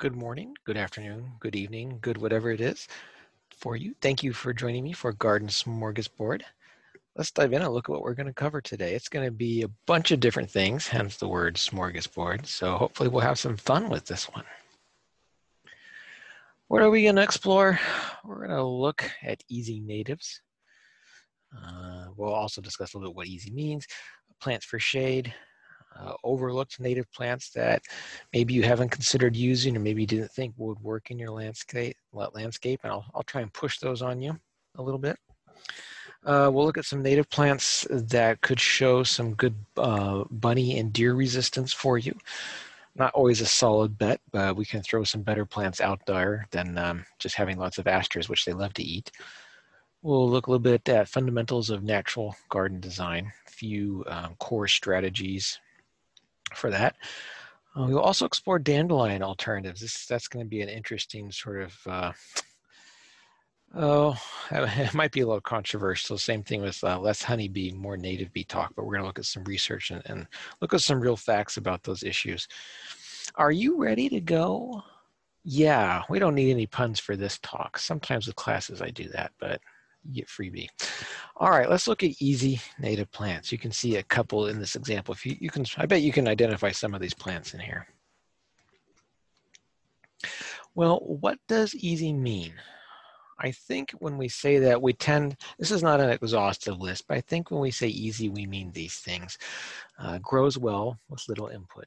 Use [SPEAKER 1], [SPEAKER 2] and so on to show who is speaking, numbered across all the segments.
[SPEAKER 1] good morning, good afternoon, good evening, good whatever it is for you. Thank you for joining me for Garden Smorgasbord. Let's dive in and look at what we're going to cover today. It's going to be a bunch of different things, hence the word smorgasbord. So hopefully we'll have some fun with this one. What are we going to explore? We're going to look at easy natives. Uh, we'll also discuss a little bit what easy means, plants for shade, uh, overlooked native plants that maybe you haven't considered using or maybe you didn't think would work in your landscape, landscape and I'll, I'll try and push those on you a little bit. Uh, we'll look at some native plants that could show some good uh, bunny and deer resistance for you. Not always a solid bet, but we can throw some better plants out there than um, just having lots of asters, which they love to eat. We'll look a little bit at fundamentals of natural garden design, a few um, core strategies for that. Uh, we'll also explore dandelion alternatives. This, that's going to be an interesting sort of uh, Oh, it might be a little controversial. Same thing with uh, less honeybee, more native bee talk, but we're going to look at some research and, and, look at some real facts about those issues. Are you ready to go? Yeah, we don't need any puns for this talk. Sometimes with classes I do that, but get freebie. All right, let's look at easy native plants. You can see a couple in this example. If you, you can, I bet you can identify some of these plants in here. Well, what does easy mean? I think when we say that, we tend, this is not an exhaustive list, but I think when we say easy, we mean these things. Uh, grows well with little input.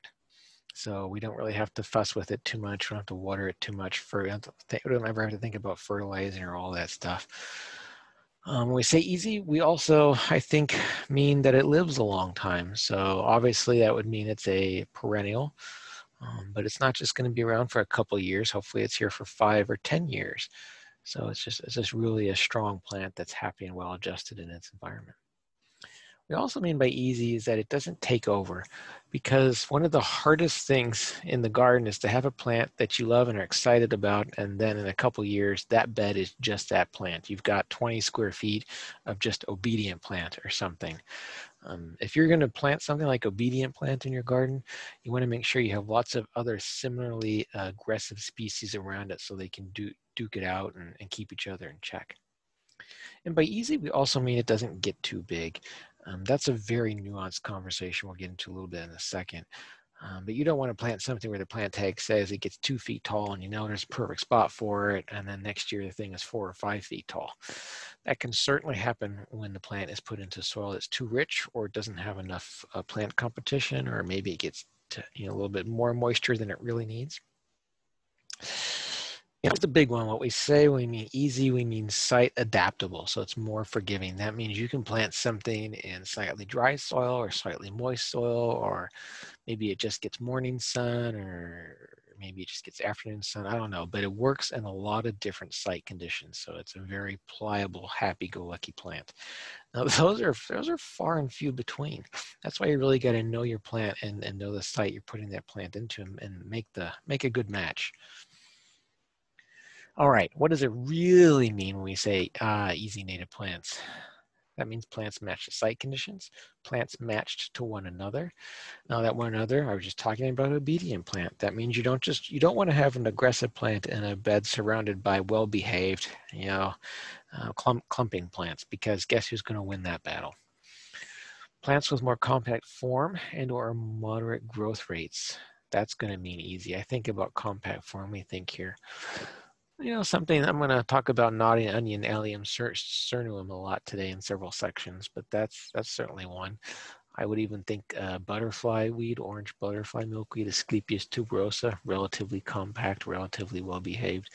[SPEAKER 1] So we don't really have to fuss with it too much. We don't have to water it too much. For, we don't ever have to think about fertilizing or all that stuff. Um, when we say easy, we also, I think, mean that it lives a long time. So obviously that would mean it's a perennial, um, but it's not just going to be around for a couple years. Hopefully it's here for five or 10 years. So it's just, it's just really a strong plant that's happy and well adjusted in its environment. We also mean by easy is that it doesn't take over because one of the hardest things in the garden is to have a plant that you love and are excited about and then in a couple years that bed is just that plant. You've got 20 square feet of just obedient plant or something. Um, if you're going to plant something like obedient plant in your garden, you want to make sure you have lots of other similarly aggressive species around it so they can do, duke it out and, and keep each other in check. And by easy, we also mean it doesn't get too big. Um, that's a very nuanced conversation we'll get into a little bit in a second. Um, but you don't want to plant something where the plant tag says it gets two feet tall and you know there's a perfect spot for it, and then next year the thing is four or five feet tall. That can certainly happen when the plant is put into soil that's too rich or doesn't have enough uh, plant competition, or maybe it gets to, you know, a little bit more moisture than it really needs. You know, it's a big one. What we say we mean easy, we mean site adaptable. So it's more forgiving. That means you can plant something in slightly dry soil or slightly moist soil, or maybe it just gets morning sun or maybe it just gets afternoon sun. I don't know, but it works in a lot of different site conditions. So it's a very pliable, happy-go-lucky plant. Now those are those are far and few between. That's why you really got to know your plant and, and know the site you're putting that plant into and make the make a good match. All right, what does it really mean when we say uh, easy native plants? That means plants match the site conditions, plants matched to one another. Now that one another, I was just talking about an obedient plant. That means you don't just, you don't want to have an aggressive plant in a bed surrounded by well-behaved, you know, uh, clump, clumping plants because guess who's going to win that battle? Plants with more compact form and or moderate growth rates. That's going to mean easy. I think about compact form, we think here you know, something I'm going to talk about nodding onion allium cernuum a lot today in several sections, but that's that's certainly one. I would even think uh, butterfly weed, orange butterfly milkweed, Asclepias tuberosa, relatively compact, relatively well behaved.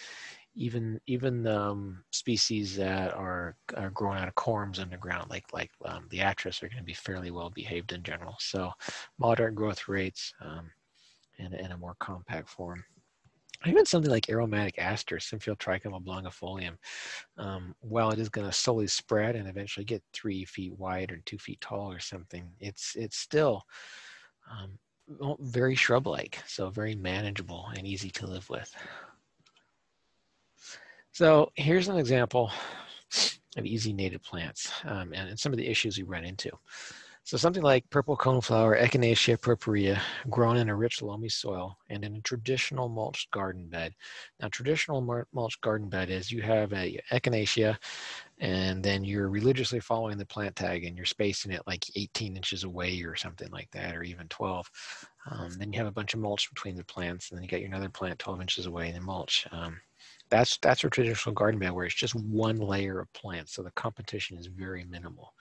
[SPEAKER 1] Even even um, species that are, are growing out of corms underground, like like um, Liatris, are going to be fairly well behaved in general. So moderate growth rates um, in, in a more compact form even something like aromatic aster, Symphyotrichum oblongifolium, um, while it is going to slowly spread and eventually get three feet wide or two feet tall or something, it's it's still um, very shrub-like, so very manageable and easy to live with. So here's an example of easy native plants um, and, and some of the issues we run into. So something like purple coneflower, Echinacea purpurea, grown in a rich loamy soil and in a traditional mulched garden bed. Now, traditional mulched garden bed is you have a Echinacea, and then you're religiously following the plant tag, and you're spacing it like 18 inches away or something like that, or even 12. Um, then you have a bunch of mulch between the plants, and then you got your another plant 12 inches away, and then mulch. Um, that's that's a traditional garden bed where it's just one layer of plants, so the competition is very minimal.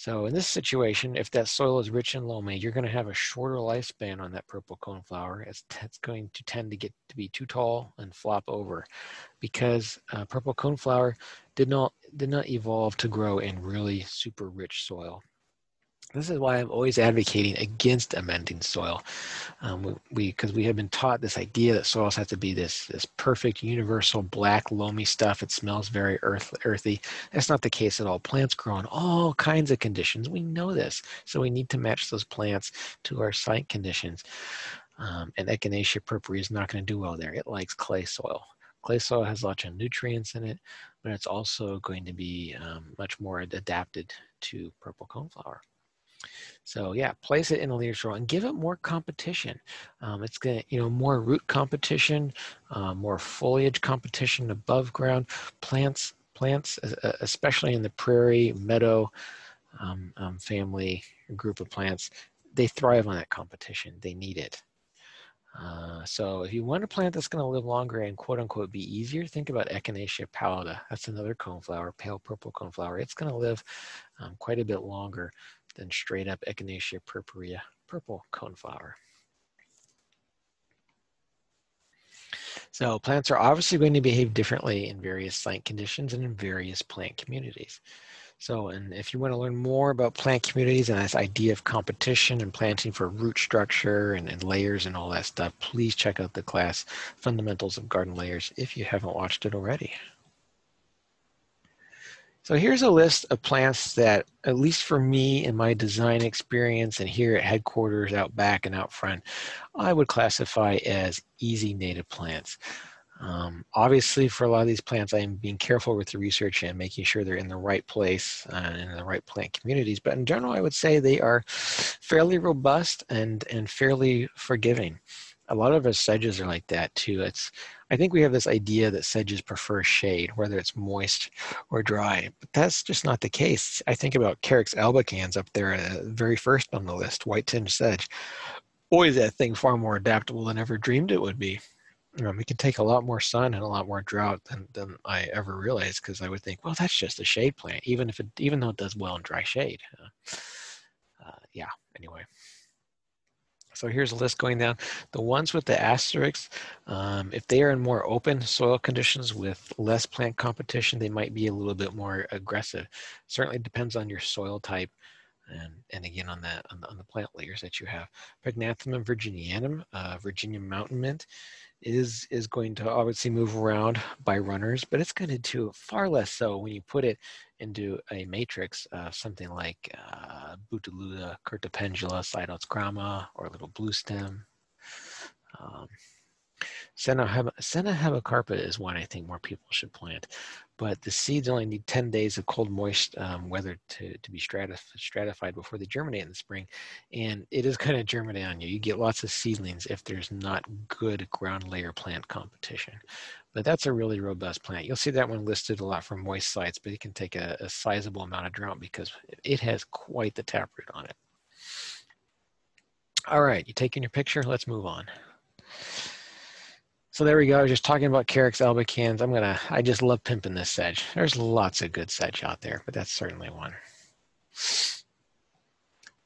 [SPEAKER 1] So in this situation, if that soil is rich and loamy, you're going to have a shorter lifespan on that purple coneflower. It's, it's going to tend to get to be too tall and flop over because uh, purple coneflower did not, did not evolve to grow in really super rich soil. This is why I'm always advocating against amending soil. Um, we because we, we, have been taught this idea that soils have to be this this perfect universal black loamy stuff. It smells very earth, earthy. That's not the case at all. Plants grow in all kinds of conditions. We know this, so we need to match those plants to our site conditions. Um, and Echinacea purpurea is not going to do well there. It likes clay soil. Clay soil has lots of nutrients in it, but it's also going to be um, much more adapted to purple coneflower. So yeah, place it in a leadership role and give it more competition. Um, it's gonna, you know, more root competition, uh, more foliage competition above ground. Plants, plants, especially in the prairie, meadow um, um, family group of plants, they thrive on that competition. They need it. Uh, so if you want a plant that's going to live longer and quote unquote be easier, think about Echinacea pallida. That's another coneflower, pale purple coneflower. It's going to live um, quite a bit longer than straight up Echinacea purpurea, purple coneflower. So plants are obviously going to behave differently in various site conditions and in various plant communities. So, and if you want to learn more about plant communities and this idea of competition and planting for root structure and, and layers and all that stuff, please check out the class Fundamentals of Garden Layers if you haven't watched it already. So here's a list of plants that, at least for me in my design experience and here at headquarters, out back and out front, I would classify as easy native plants. Um, obviously, for a lot of these plants, I am being careful with the research and making sure they're in the right place and in the right plant communities. But in general, I would say they are fairly robust and, and fairly forgiving a lot of us sedges are like that too. It's I think we have this idea that sedges prefer shade, whether it's moist or dry, but that's just not the case. I think about Carex albicans up there, uh, very first on the list, white tinged sedge. Boy, that thing far more adaptable than ever dreamed it would be. Um, it can take a lot more sun and a lot more drought than, than I ever realized because I would think, well, that's just a shade plant, even if it, even though it does well in dry shade. Uh, uh, yeah. Anyway. So here's a list going down. The ones with the asterisks, um, if they are in more open soil conditions with less plant competition, they might be a little bit more aggressive. Certainly depends on your soil type and, and again on, that, on, the, on the plant layers that you have. Pycnanthemum virginianum, uh, Virginia mountain mint, is is going to obviously move around by runners, but it's going to do far less so when you put it into a matrix, uh, something like uh, Bouteloua, Curtipendula, side oats grama, or little blue stem. Um, Senna, hebecarpa is one I think more people should plant but the seeds only need 10 days of cold, moist um, weather to, to be stratif stratified before they germinate in the spring. And it is going to germinate on you. You get lots of seedlings if there's not good ground layer plant competition. But that's a really robust plant. You'll see that one listed a lot for moist sites, but it can take a, a sizable amount of drought because it has quite the taproot on it. All right, you taking your picture? Let's move on. So there we go. I was just talking about Carex albicans. I'm gonna. I just love pimping this sedge. There's lots of good sedge out there, but that's certainly one.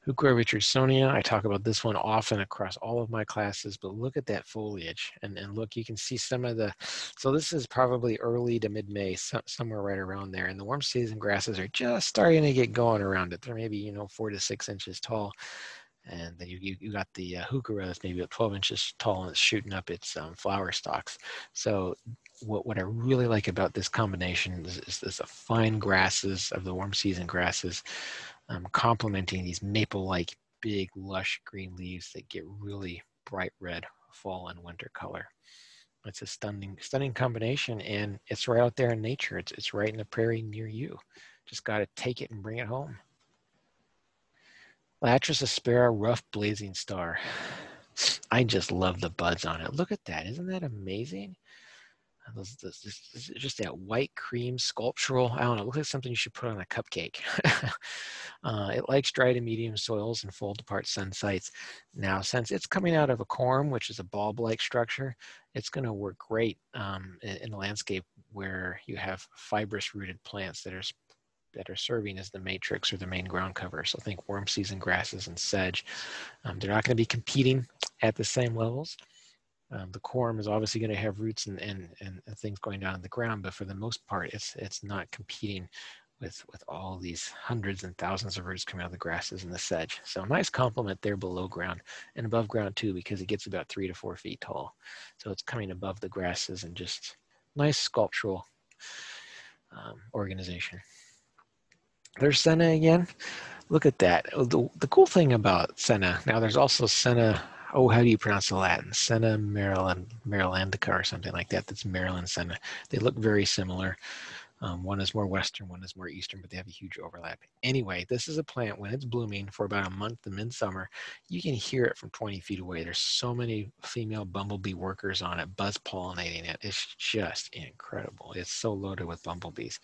[SPEAKER 1] Heuchera richardsoniana. I talk about this one often across all of my classes, but look at that foliage. And, and look, you can see some of the, so this is probably early to mid-May, so, somewhere right around there. And the warm season grasses are just starting to get going around it. They're maybe, you know, four to six inches tall and then you, you, you got the uh, heuchera that's maybe about 12 inches tall and it's shooting up its um, flower stalks. So what, what I really like about this combination is, is, is the fine grasses of the warm season grasses um, complementing these maple-like big lush green leaves that get really bright red fall and winter color. It's a stunning, stunning combination and it's right out there in nature. It's, it's right in the prairie near you. Just got to take it and bring it home. Liatris aspera rough blazing star. I just love the buds on it. Look at that. Isn't that amazing? Just that white cream sculptural. I don't know. It looks like something you should put on a cupcake. uh, it likes dry to medium soils and fold apart sun sites. Now, since it's coming out of a corm, which is a bulb-like structure, it's going to work great um, in, in a landscape where you have fibrous rooted plants that are that are serving as the matrix or the main ground cover. So think warm season grasses and sedge. Um, they're not going to be competing at the same levels. Um, the corm is obviously going to have roots and, and, and things going down in the ground, but for the most part, it's it's not competing with with all these hundreds and thousands of roots coming out of the grasses and the sedge. So a nice complement there below ground and above ground too, because it gets about three to four feet tall. So it's coming above the grasses and just nice sculptural um, organization. There's Senna again. Look at that. Oh, the, the cool thing about Senna, now there's also Senna oh, how do you pronounce the Latin? Senna Maryland, marilandica or something like that. That's Maryland Senna. They look very similar. Um, one is more western, one is more eastern, but they have a huge overlap. Anyway, this is a plant when it's blooming for about a month in midsummer. You can hear it from 20 feet away. There's so many female bumblebee workers on it, buzz pollinating it. It's just incredible. It's so loaded with bumblebees.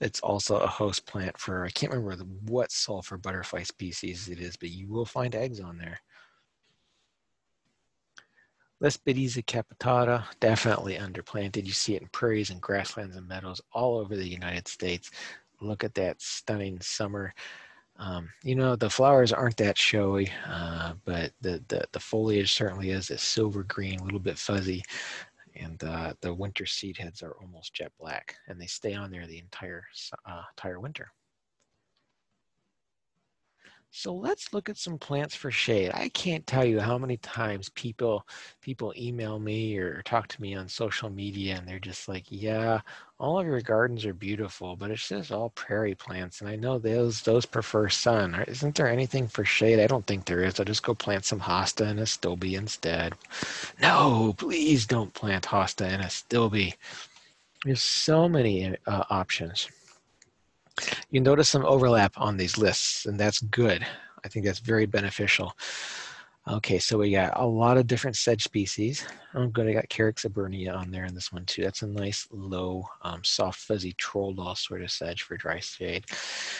[SPEAKER 1] It's also a host plant for, I can't remember what sulfur butterfly species it is, but you will find eggs on there. Lespedeza capitata, definitely underplanted. You see it in prairies and grasslands and meadows all over the United States. Look at that stunning summer. Um, you know, the flowers aren't that showy, uh, but the, the, the, foliage certainly is a silver green, a little bit fuzzy. And uh, the winter seed heads are almost jet black, and they stay on there the entire, uh, entire winter. So let's look at some plants for shade. I can't tell you how many times people people email me or talk to me on social media and they're just like, yeah, all of your gardens are beautiful, but it's just all prairie plants. And I know those those prefer sun. Isn't there anything for shade? I don't think there is. I'll just go plant some hosta and a astilbe instead. No, please don't plant hosta and a astilbe. There's so many uh, options you notice some overlap on these lists, and that's good. I think that's very beneficial. Okay, so we got a lot of different sedge species. I'm going to got Carex eburnea on there in this one too. That's a nice low, um, soft, fuzzy troll doll sort of sedge for dry shade.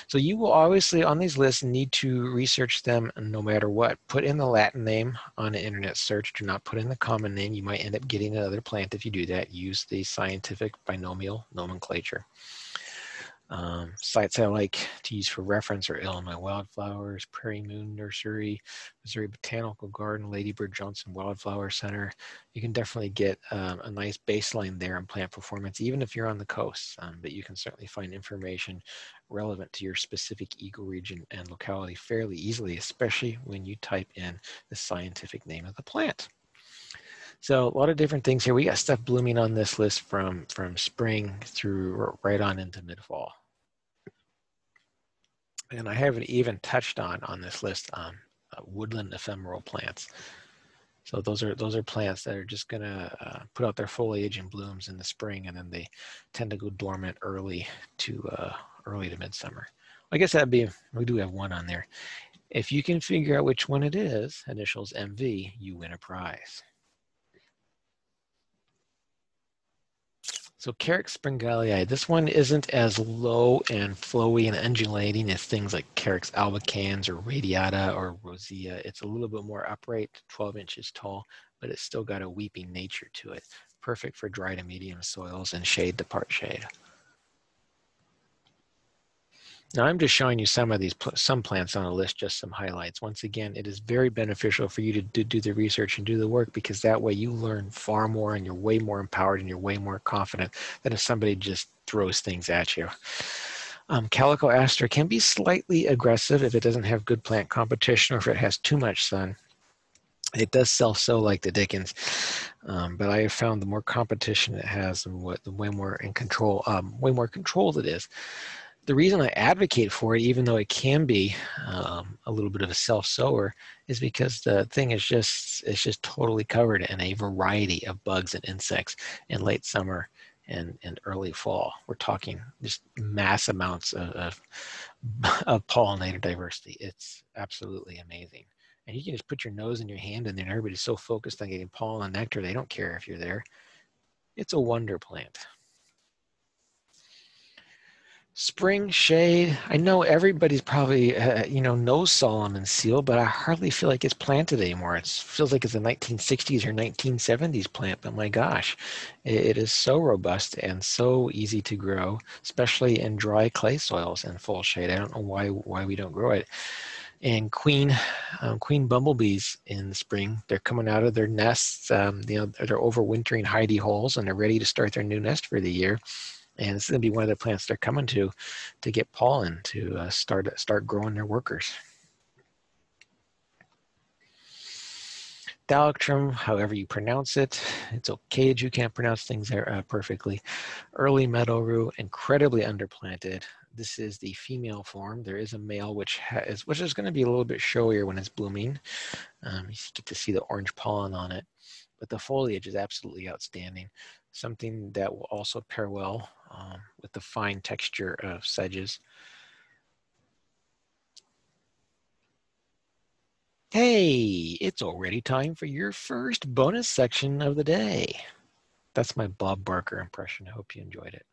[SPEAKER 1] So you will obviously on these lists need to research them no matter what. Put in the Latin name on an internet search. Do not put in the common name. You might end up getting another plant if you do that. Use the scientific binomial nomenclature. Um, sites I like to use for reference are Illinois Wildflowers, Prairie Moon Nursery, Missouri Botanical Garden, Lady Bird Johnson Wildflower Center. You can definitely get um, a nice baseline there on plant performance, even if you're on the coast, um, but you can certainly find information relevant to your specific ecoregion and locality fairly easily, especially when you type in the scientific name of the plant. So a lot of different things here. We got stuff blooming on this list from, from spring through right on into mid-fall and I haven't even touched on on this list um, uh, woodland ephemeral plants. So those are those are plants that are just gonna uh, put out their foliage and blooms in the spring, and then they tend to go dormant early to uh, early to midsummer. I guess that'd be we do have one on there. If you can figure out which one it is, initials MV, you win a prize. So Carex sprengelii, this one isn't as low and flowy and undulating as things like Carex albicans or radiata or rosea. It's a little bit more upright, 12 inches tall, but it's still got a weeping nature to it. Perfect for dry to medium soils and shade to part shade. Now I'm just showing you some of these, some plants on a list, just some highlights. Once again, it is very beneficial for you to do, the research and do the work because that way you learn far more and you're way more empowered and you're way more confident than if somebody just throws things at you. Um, calico aster can be slightly aggressive if it doesn't have good plant competition or if it has too much sun. It does self-sow like the Dickens, um, but I have found the more competition it has, and what the way more in control, um, way more controlled it is the reason I advocate for it, even though it can be um, a little bit of a self-sower, is because the thing is just it's just totally covered in a variety of bugs and insects in late summer and, and early fall. We're talking just mass amounts of, of of pollinator diversity. It's absolutely amazing. And you can just put your nose and your hand in there, and everybody's so focused on getting pollen and nectar, they don't care if you're there. It's a wonder plant. Spring shade. I know everybody's probably, uh, you know, knows Solomon seal, but I hardly feel like it's planted anymore. It feels like it's a 1960s or 1970s plant, but my gosh, it, it is so robust and so easy to grow, especially in dry clay soils and full shade. I don't know why why we don't grow it. And queen, um, queen bumblebees in the spring, they're coming out of their nests. Um, you know, they're overwintering hidey holes and they're ready to start their new nest for the year and it's going to be one of the plants they're coming to to get pollen to uh, start start growing their workers. Thalictrum, however you pronounce it, it's okay that you can't pronounce things there uh, perfectly. Early meadow rue, incredibly underplanted. This is the female form. There is a male which has, which is going to be a little bit showier when it's blooming. Um, you get to see the orange pollen on it, but the foliage is absolutely outstanding something that will also pair well um, with the fine texture of sedges. Hey, it's already time for your first bonus section of the day. That's my Bob Barker impression. I hope you enjoyed it.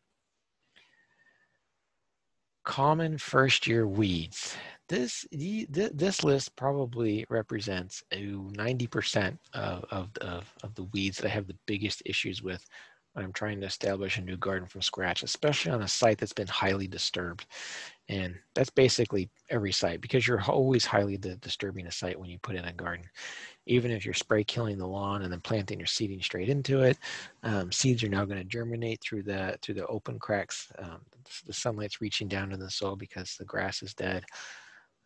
[SPEAKER 1] Common first year weeds. This, this list probably represents 90% of, of, of, of the weeds that I have the biggest issues with I'm trying to establish a new garden from scratch, especially on a site that's been highly disturbed. And that's basically every site because you're always highly disturbing a site when you put in a garden. Even if you're spray killing the lawn and then planting your seeding straight into it, um, seeds are now going to germinate through the through the open cracks. Um, the sunlight's reaching down to the soil because the grass is dead.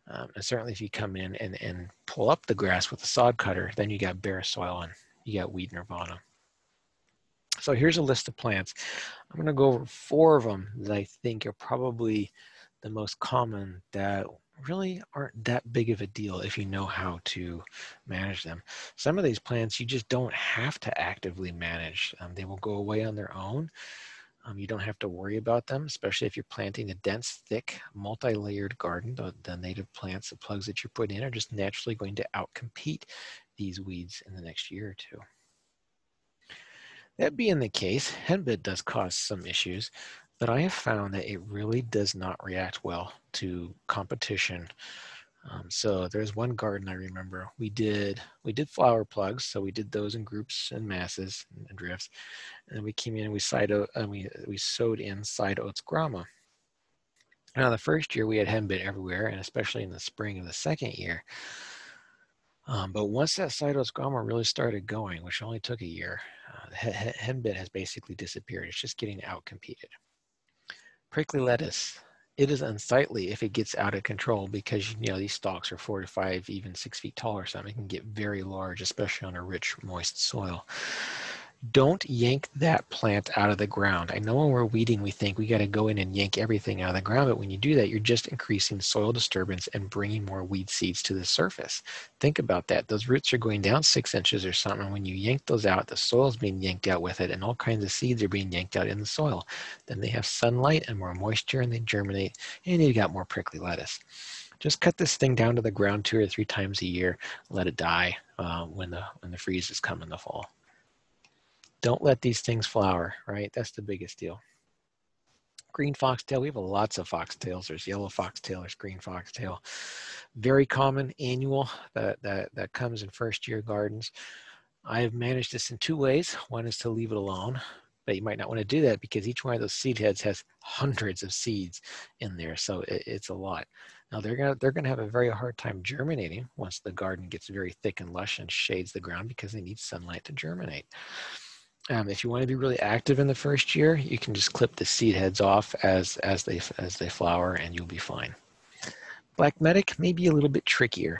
[SPEAKER 1] Um, and certainly if you come in and, and pull up the grass with a sod cutter, then you got bare soil and you got weed nirvana. So here's a list of plants. I'm going to go over four of them that I think are probably the most common that really aren't that big of a deal if you know how to manage them. Some of these plants you just don't have to actively manage. Um, they will go away on their own. Um, you don't have to worry about them, especially if you're planting a dense, thick, multi-layered garden. The, the native plants, the plugs that you put in are just naturally going to outcompete these weeds in the next year or two. That being the case, henbit does cause some issues, but I have found that it really does not react well to competition. Um, so there's one garden I remember we did we did flower plugs, so we did those in groups and masses and drifts, and we came in and we side and we we sowed in side oats grama. Now the first year we had henbit everywhere, and especially in the spring of the second year. Um, but once that side oats grama really started going, which only took a year, henbit has basically disappeared. It's just getting outcompeted. Prickly lettuce. It is unsightly if it gets out of control because you know these stalks are four to five, even six feet tall or something. It can get very large, especially on a rich, moist soil don't yank that plant out of the ground. I know when we're weeding, we think we got to go in and yank everything out of the ground, but when you do that, you're just increasing soil disturbance and bringing more weed seeds to the surface. Think about that. Those roots are going down six inches or something. When you yank those out, the soil's being yanked out with it, and all kinds of seeds are being yanked out in the soil. Then they have sunlight and more moisture, and they germinate, and you got more prickly lettuce just cut this thing down to the ground two or three times a year let it die uh, when the when the freezes come in the fall don't let these things flower, right? That's the biggest deal. Green foxtail, we have lots of foxtails. There's yellow foxtail, there's green foxtail. Very common annual that, that, that comes in first year gardens. I've managed this in two ways. One is to leave it alone, but you might not want to do that because each one of those seed heads has hundreds of seeds in there. So it, it's a lot. Now they're gonna they're gonna have a very hard time germinating once the garden gets very thick and lush and shades the ground because they need sunlight to germinate. Um, if you want to be really active in the first year, you can just clip the seed heads off as as they as they flower, and you'll be fine. Black medic may be a little bit trickier.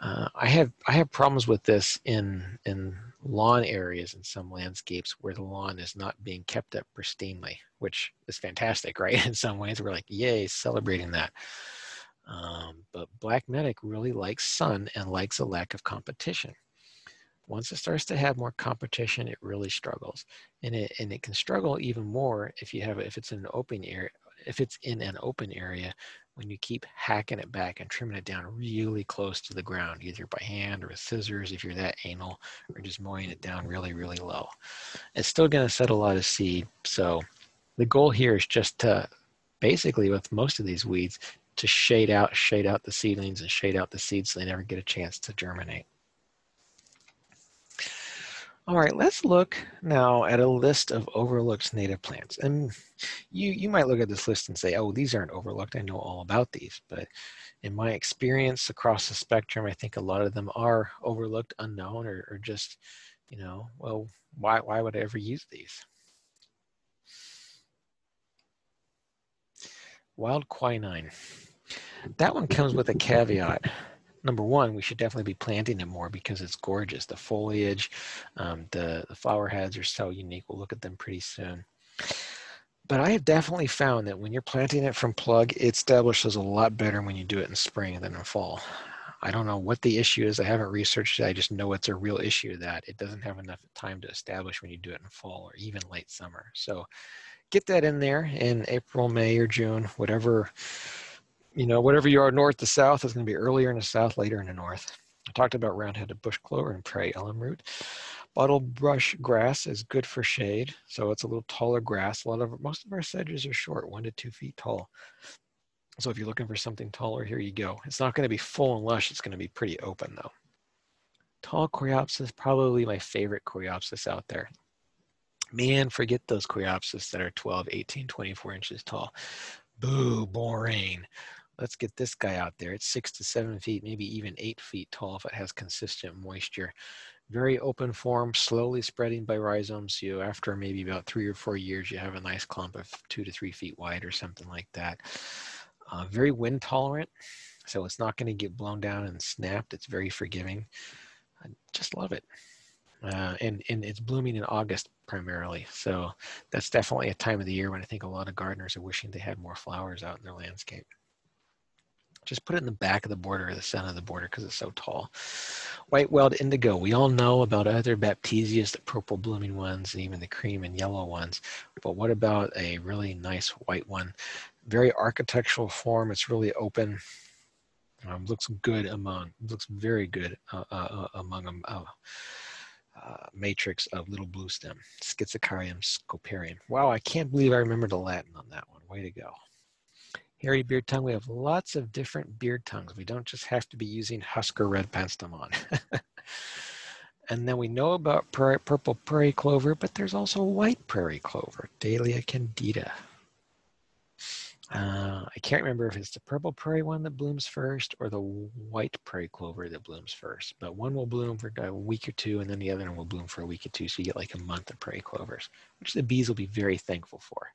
[SPEAKER 1] Uh, I have I have problems with this in in lawn areas in some landscapes where the lawn is not being kept up pristinely, which is fantastic, right? In some ways, we're like, yay, celebrating that. Um, but black medic really likes sun and likes a lack of competition. Once it starts to have more competition, it really struggles, and it and it can struggle even more if you have if it's in an open area if it's in an open area when you keep hacking it back and trimming it down really close to the ground, either by hand or with scissors if you're that anal, or just mowing it down really, really low. It's still going to set a lot of seed. So the goal here is just to basically with most of these weeds to shade out, shade out the seedlings and shade out the seeds so they never get a chance to germinate. All right, let's look now at a list of overlooked native plants. And you, you might look at this list and say, oh, these aren't overlooked. I know all about these. But in my experience across the spectrum, I think a lot of them are overlooked, unknown, or, or just, you know, well, why, why would I ever use these? Wild quinine. That one comes with a caveat number one, we should definitely be planting it more because it's gorgeous. The foliage, um, the, the flower heads are so unique. We'll look at them pretty soon. But I have definitely found that when you're planting it from plug, it establishes a lot better when you do it in spring than in fall. I don't know what the issue is. I haven't researched it. I just know it's a real issue that it doesn't have enough time to establish when you do it in fall or even late summer. So get that in there in April, May, or June, whatever you know, whatever you are north to south is going to be earlier in the south, later in the north. I talked about round-headed bush clover and prairie alumroot. Bottle brush grass is good for shade, so it's a little taller grass. A lot of most of our sedges are short, one to two feet tall. So if you're looking for something taller, here you go. It's not going to be full and lush. It's going to be pretty open though. Tall coreopsis, probably my favorite coreopsis out there. Man, forget those coreopsis that are 12, 18, 24 inches tall. Boo, boring let's get this guy out there. It's six to seven feet, maybe even eight feet tall if it has consistent moisture. Very open form, slowly spreading by rhizomes. You, after maybe about three or four years, you have a nice clump of two to three feet wide or something like that. Uh, very wind tolerant, so it's not going to get blown down and snapped. It's very forgiving. I just love it. Uh, and, and it's blooming in August primarily. So that's definitely a time of the year when I think a lot of gardeners are wishing they had more flowers out in their landscape. Just put it in the back of the border or the center of the border because it's so tall. White wild indigo. We all know about other baptisias, the purple blooming ones, and even the cream and yellow ones. But what about a really nice white one? Very architectural form. It's really open. Um, looks good among, looks very good uh, uh, uh among a uh, uh, matrix of little blue stem, Schizachyrium scoparium. Wow, I can't believe I remember the Latin on that one. Way to go hairy beard tongue. We have lots of different beard tongues. We don't just have to be using Husker red penstemon. and then we know about purple prairie clover, but there's also white prairie clover, Dalea candida. Uh, I can't remember if it's the purple prairie one that blooms first or the white prairie clover that blooms first, but one will bloom for a week or two and then the other one will bloom for a week or two. So you get like a month of prairie clovers, which the bees will be very thankful for.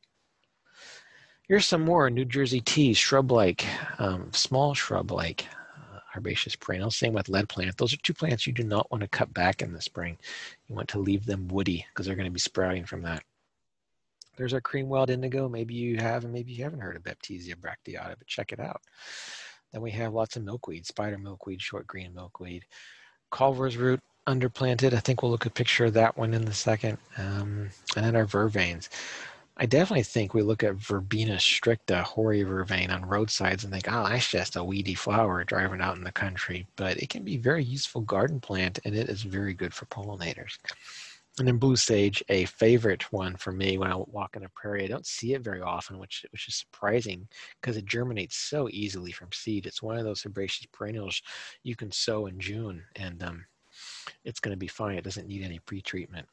[SPEAKER 1] Here's some more New Jersey tea, shrub-like, um, small shrub-like uh, herbaceous perennials. Same with lead plant. Those are two plants you do not want to cut back in the spring. You want to leave them woody because they're going to be sprouting from that. There's our cream wild indigo. Maybe you have and maybe you haven't heard of Baptisia bracteata, but check it out. Then we have lots of milkweed, spider milkweed, short green milkweed, Culver's root underplanted. I think we'll look at a picture of that one in a second. Um, and then our vervains. I definitely think we look at Verbena stricta, hoary vervain on roadsides and think, oh, that's just a weedy flower driving out in the country. But it can be very useful garden plant and it is very good for pollinators. And then blue sage, a favorite one for me when I walk in a prairie. I don't see it very often, which which is surprising because it germinates so easily from seed. It's one of those herbaceous perennials you can sow in June and um, it's going to be fine. It doesn't need any pre-treatment.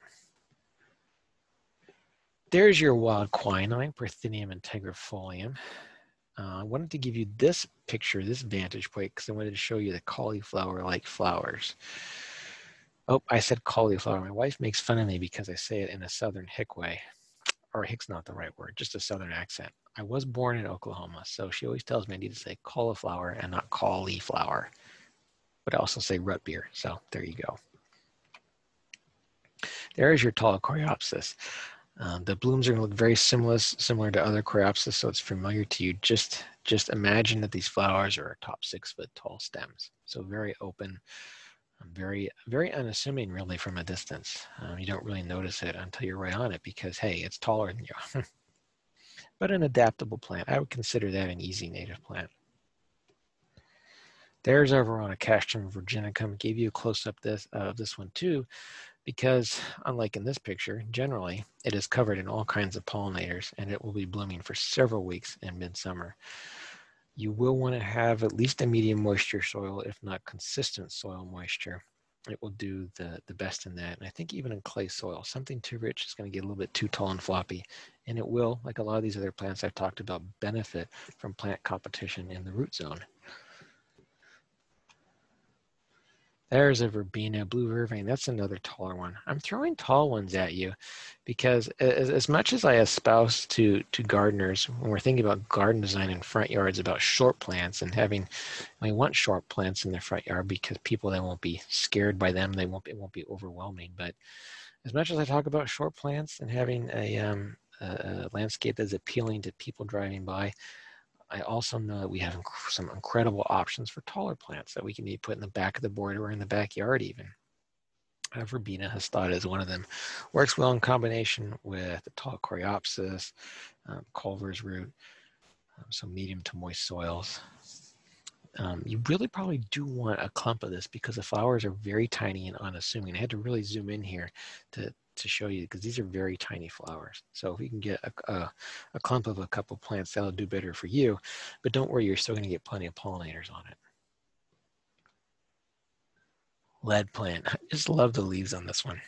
[SPEAKER 1] There's your wild quinine, Parthenium integrifolium. Uh, I wanted to give you this picture, this vantage point, because I wanted to show you the cauliflower-like flowers. Oh, I said cauliflower. My wife makes fun of me because I say it in a southern hick way. Or hick's not the right word, just a southern accent. I was born in Oklahoma, so she always tells me I need to say cauliflower and not cauliflower. But I also say root beer, so there you go. There is your tall coreopsis. Um, the blooms are going to look very similar, similar to other coreopsis, so it's familiar to you. Just, just imagine that these flowers are top six foot tall stems. So very open, um, very, very unassuming really from a distance. Um, you don't really notice it until you're right on it because, hey, it's taller than you. but an adaptable plant. I would consider that an easy native plant. There's our Veronicastrum virginicum. Gave you a close-up this, uh, of this one too, because unlike in this picture, generally it is covered in all kinds of pollinators and it will be blooming for several weeks in midsummer. You will want to have at least a medium moisture soil, if not consistent soil moisture. It will do the, the best in that. And I think even in clay soil, something too rich is going to get a little bit too tall and floppy. And it will, like a lot of these other plants I've talked about, benefit from plant competition in the root zone. There's a verbena, blue vervain. That's another taller one. I'm throwing tall ones at you because as, as, much as I espouse to, to gardeners, when we're thinking about garden design in front yards, about short plants and having, we want short plants in their front yard because people then won't be scared by them. They won't, it won't be overwhelming. But as much as I talk about short plants and having a, um, a landscape that's appealing to people driving by, I also know that we have inc some incredible options for taller plants that we can be put in the back of the border or in the backyard even. Uh, Verbena hastata is one of them. Works well in combination with the tall coreopsis, um, Culver's root, um, so medium to moist soils. Um, you really probably do want a clump of this because the flowers are very tiny and unassuming. I had to really zoom in here to, to show you because these are very tiny flowers. So if you can get a, a, a clump of a couple plants, that'll do better for you. But don't worry, you're still going to get plenty of pollinators on it. Lead plant. I just love the leaves on this one.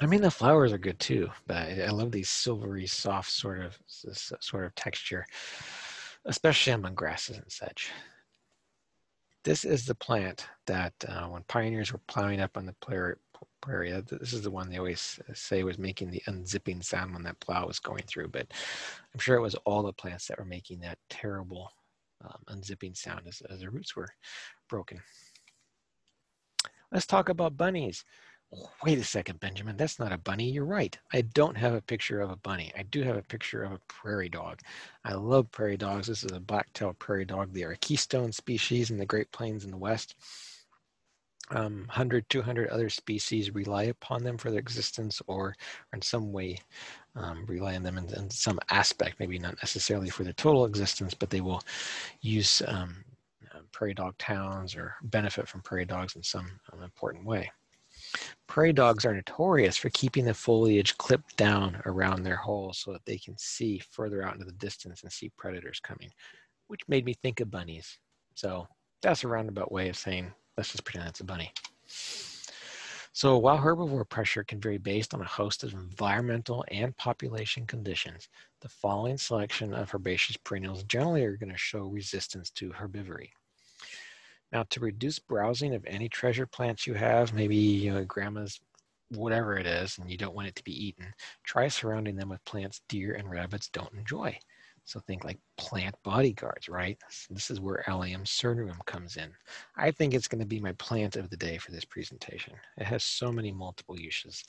[SPEAKER 1] I mean, the flowers are good too, but I love these silvery, soft sort of sort of texture, especially on grasses and such. This is the plant that uh, when pioneers were plowing up on the prairie. This is the one they always say was making the unzipping sound when that plow was going through, but I'm sure it was all the plants that were making that terrible um, unzipping sound as, as the roots were broken. Let's talk about bunnies. Wait a second, Benjamin, that's not a bunny. You're right. I don't have a picture of a bunny. I do have a picture of a prairie dog. I love prairie dogs. This is a black-tailed prairie dog. They are a keystone species in the Great Plains in the West um, 100, 200 other species rely upon them for their existence or, or in some way um, rely on them in, in, some aspect, maybe not necessarily for their total existence, but they will use um, uh, prairie dog towns or benefit from prairie dogs in some um, important way. Prairie dogs are notorious for keeping the foliage clipped down around their holes so that they can see further out into the distance and see predators coming, which made me think of bunnies. So that's a roundabout way of saying Let's just pretend it's a bunny. So while herbivore pressure can vary based on a host of environmental and population conditions, the following selection of herbaceous perennials generally are going to show resistance to herbivory. Now to reduce browsing of any treasure plants you have, maybe you know, grandma's whatever it is and you don't want it to be eaten, try surrounding them with plants deer and rabbits don't enjoy. So think like plant bodyguards, right? This is where Allium cernuum comes in. I think it's going to be my plant of the day for this presentation. It has so many multiple uses.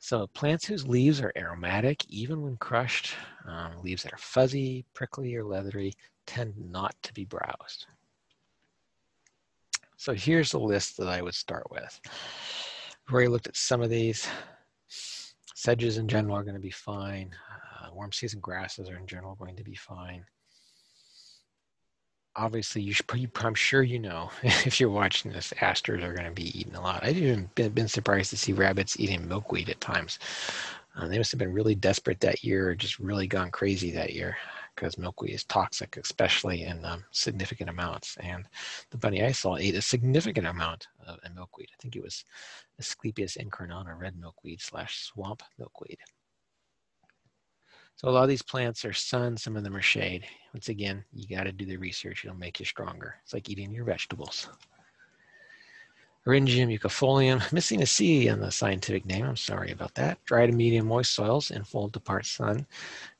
[SPEAKER 1] So plants whose leaves are aromatic, even when crushed, um, leaves that are fuzzy, prickly, or leathery, tend not to be browsed. So here's the list that I would start with. We've already looked at some of these. Sedges in general are going to be fine warm season grasses are in general going to be fine. Obviously, you should, I'm sure you know, if you're watching this, asters are going to be eaten a lot. I've even been, surprised to see rabbits eating milkweed at times. Uh, they must have been really desperate that year or just really gone crazy that year because milkweed is toxic, especially in um, significant amounts. And the bunny I saw ate a significant amount of milkweed. I think it was Asclepias incarnata red milkweed slash swamp milkweed. So a lot of these plants are sun, some of them are shade. Once again, you got to do the research. It'll make you stronger. It's like eating your vegetables. Eryngium yuccifolium, missing a C in the scientific name. I'm sorry about that. Dry to medium moist soils in full to part sun.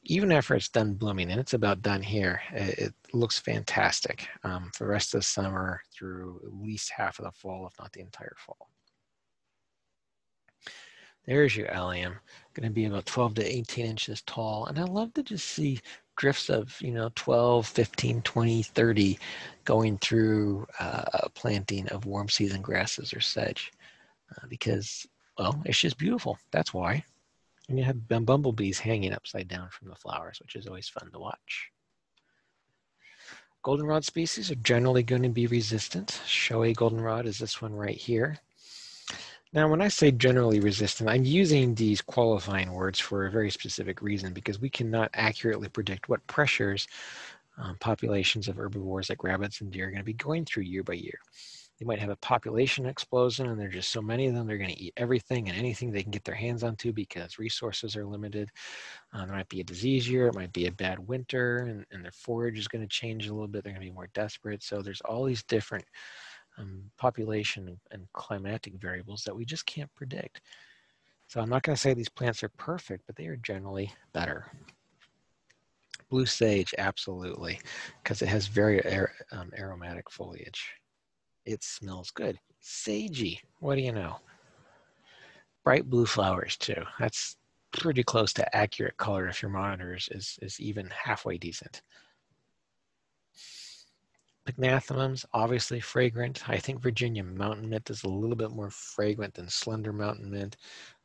[SPEAKER 1] Even after it's done blooming, and it's about done here, it, it looks fantastic um, for the rest of the summer through at least half of the fall, if not the entire fall. There's your allium, going to be about 12 to 18 inches tall. And I love to just see drifts of, you know, 12, 15, 20, 30 going through uh, a planting of warm season grasses or sedge uh, because, well, it's just beautiful. That's why. And you have bumblebees hanging upside down from the flowers, which is always fun to watch. Goldenrod species are generally going to be resistant. Showy goldenrod is this one right here. Now, when I say generally resistant, I'm using these qualifying words for a very specific reason because we cannot accurately predict what pressures um, populations of herbivores like rabbits and deer are going to be going through year by year. They might have a population explosion and there's just so many of them, they're going to eat everything and anything they can get their hands onto because resources are limited. Um, there might be a disease year, it might be a bad winter, and, and their forage is going to change a little bit. They're going to be more desperate. So there's all these different um, population and climatic variables that we just can't predict. So I'm not going to say these plants are perfect, but they are generally better. Blue sage, absolutely, because it has very um, aromatic foliage. It smells good. Sagey, what do you know? Bright blue flowers too. That's pretty close to accurate color if your monitor is, is even halfway decent. Pycnanthemum, obviously fragrant. I think Virginia mountain mint is a little bit more fragrant than slender mountain mint.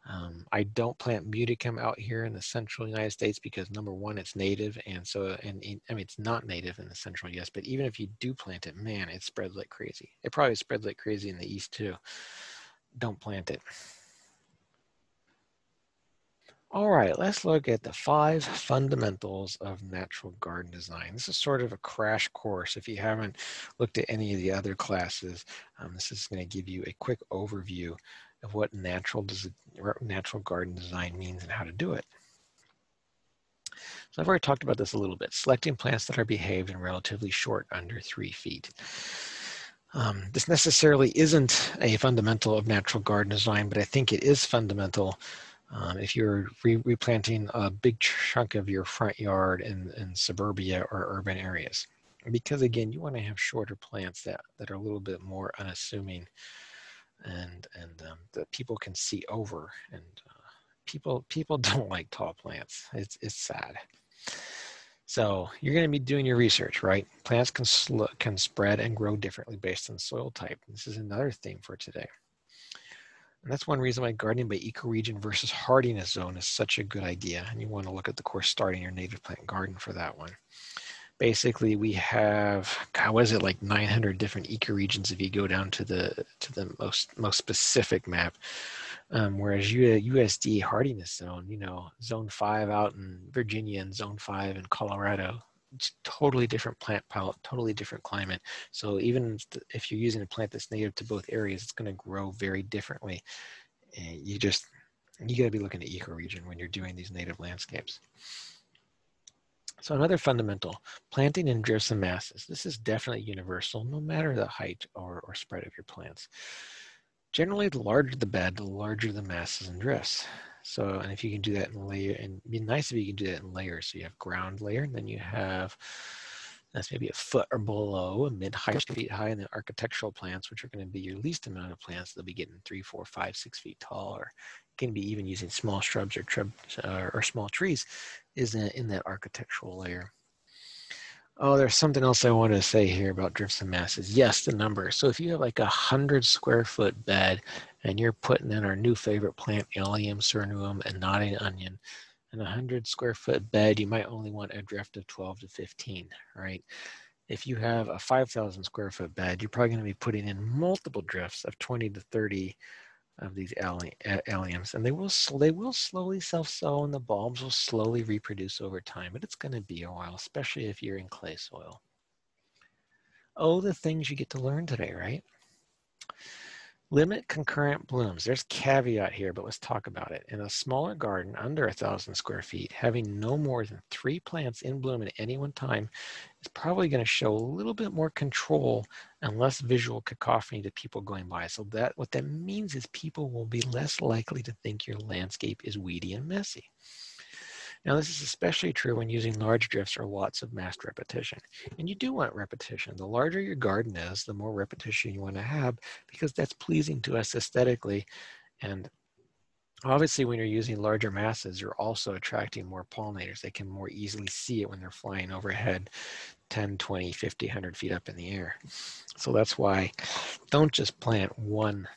[SPEAKER 1] Um, I don't plant muticum out here in the central United States because number one, it's native, and so and, I mean it's not native in the central U.S. But even if you do plant it, man, it spreads like crazy. It probably spreads like crazy in the east too. Don't plant it. All right, let's look at the five fundamentals of natural garden design. This is sort of a crash course. If you haven't looked at any of the other classes, um, this is going to give you a quick overview of what natural, natural garden design means and how to do it. So I've already talked about this a little bit, selecting plants that are behaved in relatively short, under three feet. Um, this necessarily isn't a fundamental of natural garden design, but I think it is fundamental um, if you're re replanting a big chunk of your front yard in, in suburbia or urban areas. Because again, you want to have shorter plants that, that are a little bit more unassuming and and um, that people can see over. And uh, people people don't like tall plants. It's it's sad. So you're going to be doing your research, right? Plants can can spread and grow differently based on soil type. This is another theme for today. And that's one reason why gardening by ecoregion versus hardiness zone is such a good idea. And you want to look at the course starting your native plant garden for that one basically we have what is it like 900 different ecoregions if you go down to the to the most most specific map. Um, whereas USDA hardiness zone, you know, zone five out in Virginia and zone five in Colorado, totally different plant palette, totally different climate. So even if you're using a plant that's native to both areas, it's going to grow very differently. And you just you got to be looking at ecoregion when you're doing these native landscapes. So another fundamental, planting in drifts and masses. This is definitely universal, no matter the height or, or spread of your plants. Generally, the larger the bed, the larger the masses and drifts. So, and if you can do that in layer, and be nice if you can do that in layers. So you have ground layer, and then you have that's maybe a foot or below, a mid high feet high, and then architectural plants, which are going to be your least amount of plants. They'll be getting three, four, five, six feet tall, or can be even using small shrubs or, shrub, uh, or small trees is in, in that architectural layer. Oh, there's something else I wanted to say here about drifts and masses. Yes, the number. So if you have like a hundred square foot bed and you're putting in our new favorite plant, Allium cernuum and nodding onion, and a hundred square foot bed, you might only want a drift of 12 to 15, right? If you have a 5,000 square foot bed, you're probably going to be putting in multiple drifts of 20 to 30 of these alliums, and they will they will slowly self-sow, and the bulbs will slowly reproduce over time. But it's going to be a while, especially if you're in clay soil. Oh, the things you get to learn today, right? Limit concurrent blooms. There's caveat here, but let's talk about it. In a smaller garden under a thousand square feet, having no more than three plants in bloom at any one time is probably going to show a little bit more control and less visual cacophony to people going by. So that what that means is people will be less likely to think your landscape is weedy and messy. Now, this is especially true when using large drifts or lots of massed repetition. And you do want repetition. The larger your garden is, the more repetition you want to have because that's pleasing to us aesthetically. And obviously, when you're using larger masses, you're also attracting more pollinators. They can more easily see it when they're flying overhead 10, 20, 50, 100 feet up in the air. So that's why don't just plant one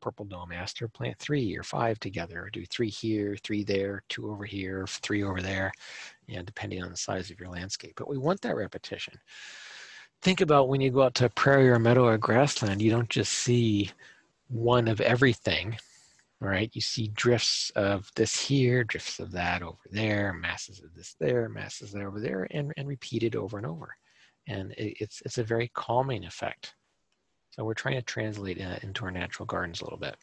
[SPEAKER 1] purple dome plant three or five together, or do three here, three there, two over here, three over there, you know, depending on the size of your landscape. But we want that repetition. Think about when you go out to a prairie or meadow or grassland, you don't just see one of everything, right? You see drifts of this here, drifts of that over there, masses of this there, masses there over there, and, and repeated over and over. And it, it's, it's a very calming effect. So we're trying to translate it into our natural gardens a little bit.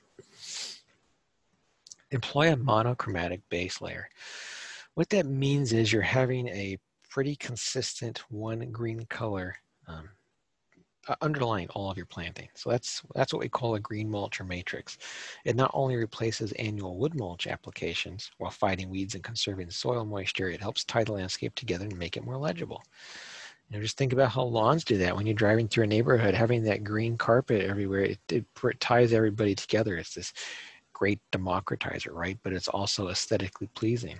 [SPEAKER 1] Employ a monochromatic base layer. What that means is you're having a pretty consistent one green color um, underlying all of your planting. So that's that's what we call a green mulch or matrix. It not only replaces annual wood mulch applications while fighting weeds and conserving soil moisture, it helps tie the landscape together and make it more legible. You know, just think about how lawns do that. When you're driving through a neighborhood, having that green carpet everywhere, it, it, it ties everybody together. It's this great democratizer, right? But it's also aesthetically pleasing.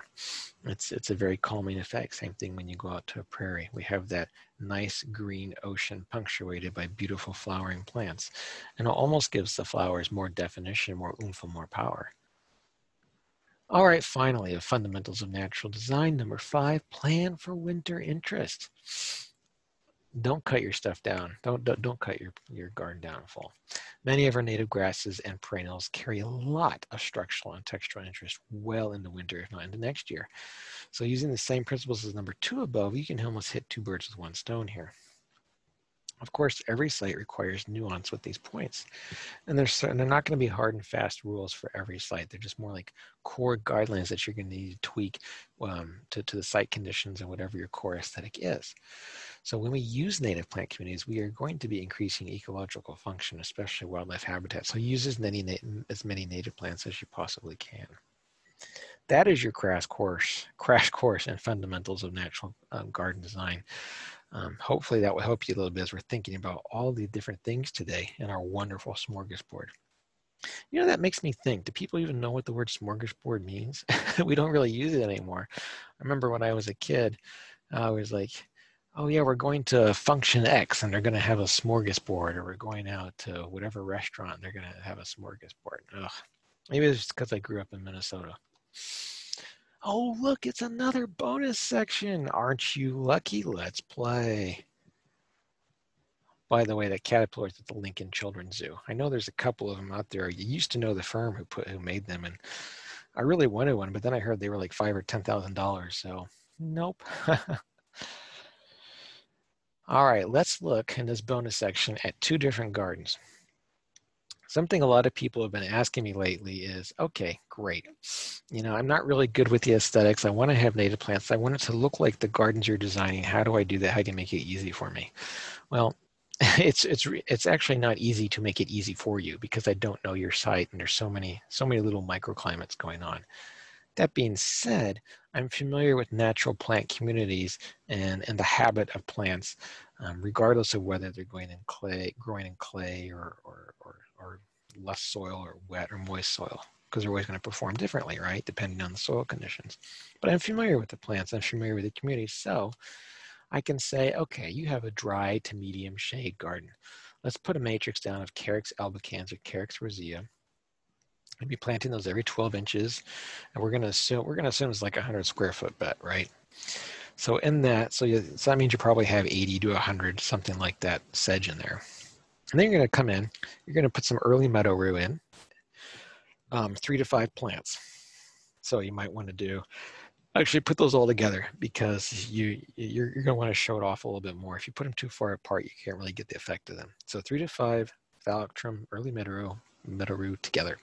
[SPEAKER 1] It's it's a very calming effect. Same thing when you go out to a prairie. We have that nice green ocean punctuated by beautiful flowering plants, and it almost gives the flowers more definition, more oomph, more power. All right, finally, the fundamentals of natural design. Number five, plan for winter interest don't cut your stuff down. Don't, don't, don't cut your, your garden down in fall. Many of our native grasses and perennials carry a lot of structural and textural interest well into winter, if not into next year. So using the same principles as number two above, you can almost hit two birds with one stone here. Of course, every site requires nuance with these points. And they're, they're not going to be hard and fast rules for every site. They're just more like core guidelines that you're going to need to tweak um, to, to the site conditions and whatever your core aesthetic is. So when we use native plant communities, we are going to be increasing ecological function, especially wildlife habitat. So use as many, as many native plants as you possibly can. That is your crash course, crash course and fundamentals of natural um, garden design. Um, hopefully that will help you a little bit as we're thinking about all the different things today in our wonderful smorgasbord. You know, that makes me think, do people even know what the word smorgasbord means? we don't really use it anymore. I remember when I was a kid, I was like, oh yeah, we're going to function X and they're going to have a smorgasbord or we're going out to whatever restaurant, they're going to have a smorgasbord. Ugh. Maybe it's because I grew up in Minnesota. Oh, look, it's another bonus section. Aren't you lucky? Let's play. By the way, the caterpillars at the Lincoln Children's Zoo. I know there's a couple of them out there. You used to know the firm who put who made them, and I really wanted one, but then I heard they were like five or ten thousand dollars. So nope. All right, let's look in this bonus section at two different gardens. Something a lot of people have been asking me lately is, okay, great. You know, I'm not really good with the aesthetics. I want to have native plants. I want it to look like the gardens you're designing. How do I do that? How can I make it easy for me? Well, it's it's it's actually not easy to make it easy for you because I don't know your site and there's so many so many little microclimates going on. That being said, I'm familiar with natural plant communities and, and the habit of plants, um, regardless of whether they're going in clay, growing in clay or, or, or or less soil or wet or moist soil because they're always going to perform differently, right? Depending on the soil conditions. But I'm familiar with the plants, I'm familiar with the community. So I can say, okay, you have a dry to medium shade garden. Let's put a matrix down of Carex albicans or Carex rosea. I'd be planting those every 12 inches. And we're going to assume, we're going to assume it's like a 100 square foot bed, right? So in that, so, you, so that means you probably have 80 to 100, something like that sedge in there. And then you're going to come in, you're going to put some early meadow rue in, um, three to five plants. So you might want to do, actually put those all together because you, you're, you're going to want to show it off a little bit more. If you put them too far apart, you can't really get the effect of them. So three to five phylloxera, early meadow rue, meadow rue together.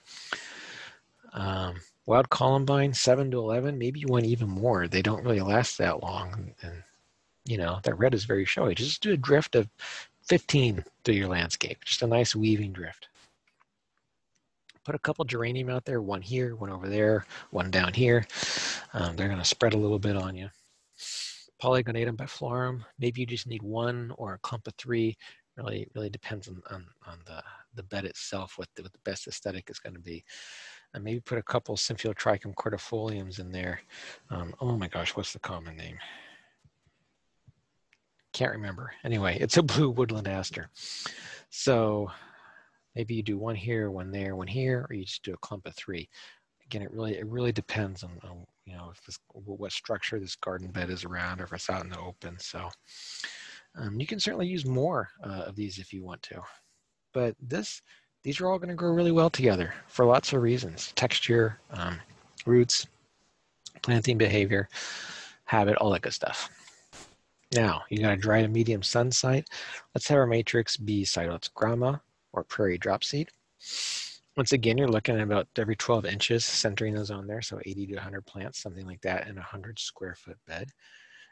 [SPEAKER 1] Um, wild columbine, seven to 11, maybe you want even more. They don't really last that long. And, you know, that red is very showy. Just do a drift of 15 through your landscape, just a nice weaving drift. Put a couple geranium out there, one here, one over there, one down here. Um, they're going to spread a little bit on you. Polygonatum biflorum, maybe you just need one or a clump of three. Really, really depends on, on, on the, the bed itself, what the, what the best aesthetic is going to be. And maybe put a couple Symphyotrichum cordifoliums in there. Um, oh my gosh, what's the common name? Can't remember. Anyway, it's a blue woodland aster. So Maybe you do one here, one there, one here, or you just do a clump of three. Again, it really it really depends on, on you know if this, what structure this garden bed is around, or if it's out in the open. So um, you can certainly use more uh, of these if you want to. But this these are all going to grow really well together for lots of reasons: texture, um, roots, planting behavior, habit, all that good stuff. Now, you got a dry to medium sun site. Let's have our matrix b site it's side oats grama or prairie drop seed. Once again, you're looking at about every 12 inches, centering those on there. So 80 to 100 plants, something like that in a 100 square foot bed.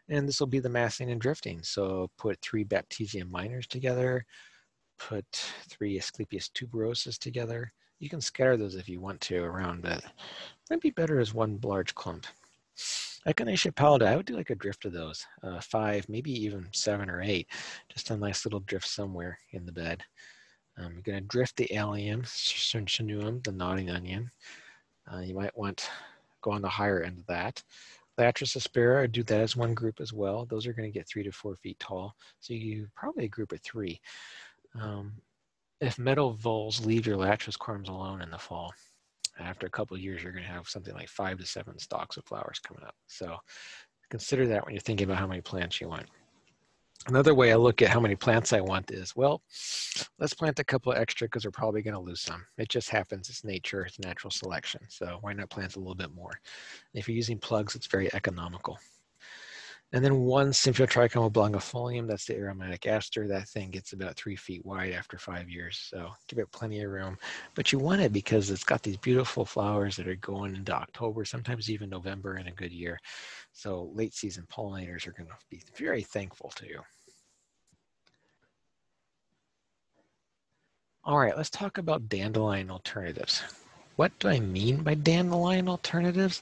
[SPEAKER 1] And this will be the massing and drifting. So put three Baptisia minors together, put three Asclepias tuberosus together. You can scatter those if you want to around, but it might be better as one large clump. Echinacea pallida, I would do like a drift of those, uh, five, maybe even seven or eight, just a nice little drift somewhere in the bed. Um, you're going to drift the allium, cernuum, the nodding onion. Uh, you might want go on the higher end of that. Liatris aspera, do that as one group as well. Those are going to get three to four feet tall. So you probably a group of three. Um, if meadow voles leave your Liatris corms alone in the fall, after a couple years, you're going to have something like five to seven stalks of flowers coming up. So consider that when you're thinking about how many plants you want. Another way I look at how many plants I want is, well, let's plant a couple extra because we're probably going to lose some. It just happens. It's nature. It's natural selection. So why not plant a little bit more? If you're using plugs, it's very economical. And then one Symphyotrichum oblongifolium, that's the aromatic aster. That thing gets about three feet wide after five years. So give it plenty of room. But you want it because it's got these beautiful flowers that are going into October, sometimes even November in a good year. So late season pollinators are going to be very thankful to you. All right, let's talk about dandelion alternatives. What do I mean by dandelion alternatives?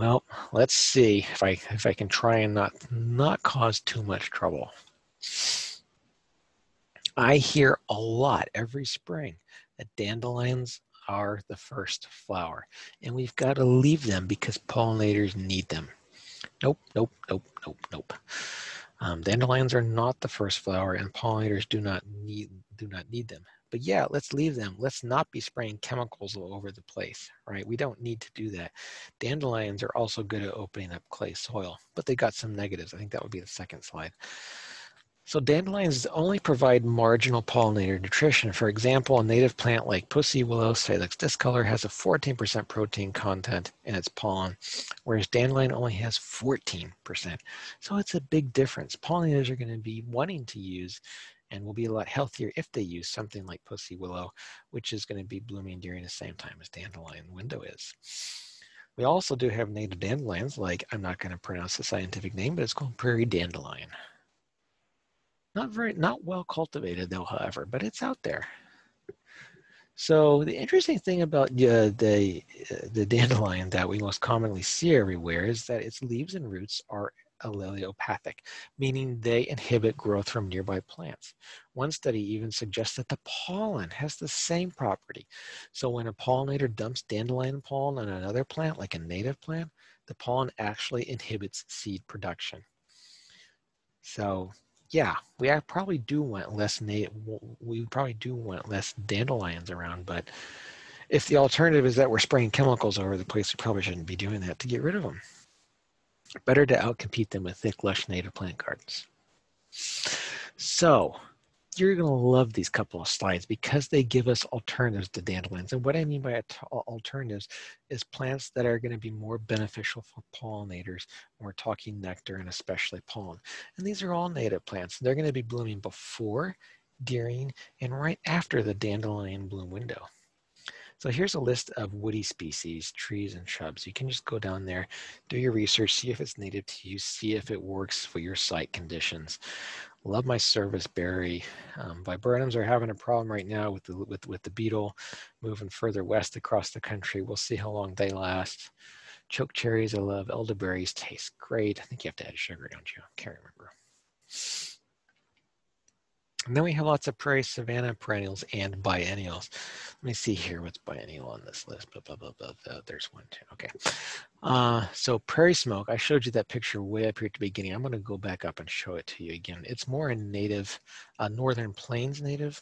[SPEAKER 1] Well, let's see if I if I can try and not not cause too much trouble. I hear a lot every spring that dandelions are the first flower, and we've got to leave them because pollinators need them. Nope, nope, nope, nope, nope. Um, dandelions are not the first flower, and pollinators do not need do not need them. But yeah, let's leave them. Let's not be spraying chemicals all over the place, right? We don't need to do that. Dandelions are also good at opening up clay soil, but they got some negatives. I think that would be the second slide. So dandelions only provide marginal pollinator nutrition. For example, a native plant like pussy willow salix discolor has a 14% protein content in its pollen, whereas dandelion only has 14%. So it's a big difference. Pollinators are going to be wanting to use and will be a lot healthier if they use something like pussy willow, which is going to be blooming during the same time as dandelion window is. We also do have native dandelions, like I'm not going to pronounce the scientific name, but it's called prairie dandelion. Not very, not well cultivated though, however, but it's out there. So the interesting thing about uh, the uh, the dandelion that we most commonly see everywhere is that its leaves and roots are allelopathic, meaning they inhibit growth from nearby plants. One study even suggests that the pollen has the same property. So when a pollinator dumps dandelion pollen on another plant, like a native plant, the pollen actually inhibits seed production. So yeah, we probably do want less native, we probably do want less dandelions around, but if the alternative is that we're spraying chemicals over the place, we probably shouldn't be doing that to get rid of them. Better to outcompete them with thick, lush native plant gardens. So you're going to love these couple of slides because they give us alternatives to dandelions. And what I mean by alternatives is plants that are going to be more beneficial for pollinators we're talking nectar and especially pollen. And these are all native plants. They're going to be blooming before, during, and right after the dandelion bloom window. So here's a list of woody species, trees and shrubs. You can just go down there, do your research, see if it's native to you, see if it works for your site conditions. Love my service berry. Um, viburnums are having a problem right now with the, with, with the beetle moving further west across the country. We'll see how long they last. Choke cherries, I love. Elderberries taste great. I think you have to add sugar, don't you? I can't remember. And then we have lots of prairie savanna perennials and biennials. Let me see here what's biennial on this list. Blah, blah, blah, blah, blah. There's one, too. Okay. Uh, so prairie smoke, I showed you that picture way up here at the beginning. I'm going to go back up and show it to you again. It's more a native, uh, northern plains native.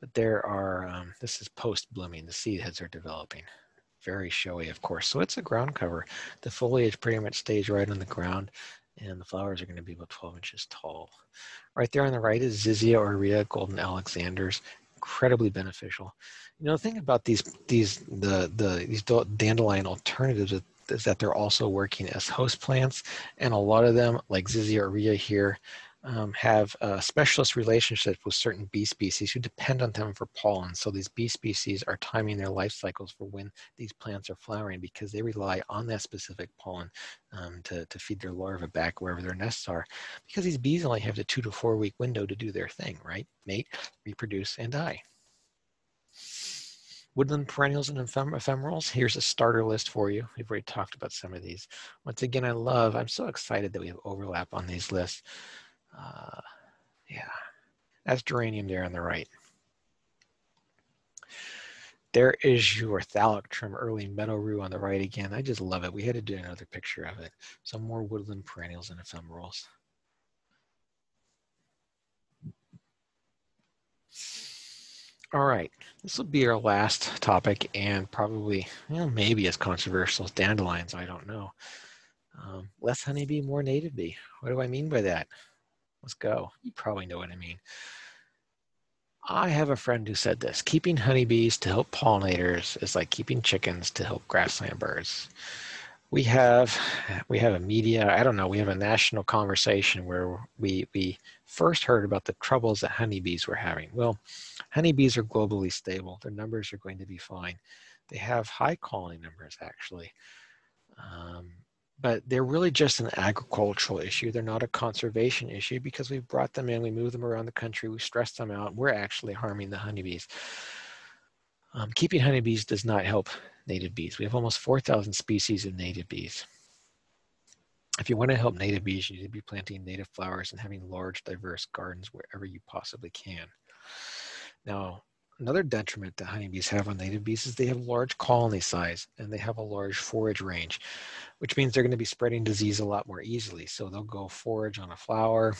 [SPEAKER 1] But there are, um, this is post-blooming, the seed heads are developing. Very showy, of course. So it's a ground cover. The foliage pretty much stays right on the ground and the flowers are going to be about 12 inches tall. Right there on the right is Zizia aurea golden Alexanders, incredibly beneficial. You know, the thing about these these the the these dandelion alternatives is that they're also working as host plants, and a lot of them, like Zizia aurea here, um, have a specialist relationship with certain bee species who depend on them for pollen. So these bee species are timing their life cycles for when these plants are flowering because they rely on that specific pollen um, to, to feed their larvae back wherever their nests are. Because these bees only have the two to four week window to do their thing, right? Mate, reproduce, and die. Woodland perennials and ephemerals. Here's a starter list for you. We've already talked about some of these. Once again, I love, I'm so excited that we have overlap on these lists. Uh, yeah, that's geranium there on the right. There is your thalictrum early meadow rue on the right again. I just love it. We had to do another picture of it. Some more woodland perennials and ephemerals. All right, this will be our last topic and probably, well, maybe as controversial as dandelions, I don't know. Um, less honeybee, more native bee. What do I mean by that? Let's go. You probably know what I mean. I have a friend who said this keeping honeybees to help pollinators is like keeping chickens to help grassland birds. We have we have a media, I don't know, we have a national conversation where we we first heard about the troubles that honeybees were having. Well, honeybees are globally stable. Their numbers are going to be fine. They have high colony numbers actually. Um, but they're really just an agricultural issue. They're not a conservation issue because we've brought them in, we move them around the country, we stress them out. We're actually harming the honeybees. Um, keeping honeybees does not help native bees. We have almost 4,000 species of native bees. If you want to help native bees, you need to be planting native flowers and having large, diverse gardens wherever you possibly can. Now, Another detriment that honeybees have on native bees is they have large colony size and they have a large forage range, which means they're going to be spreading disease a lot more easily. So they'll go forage on a flower,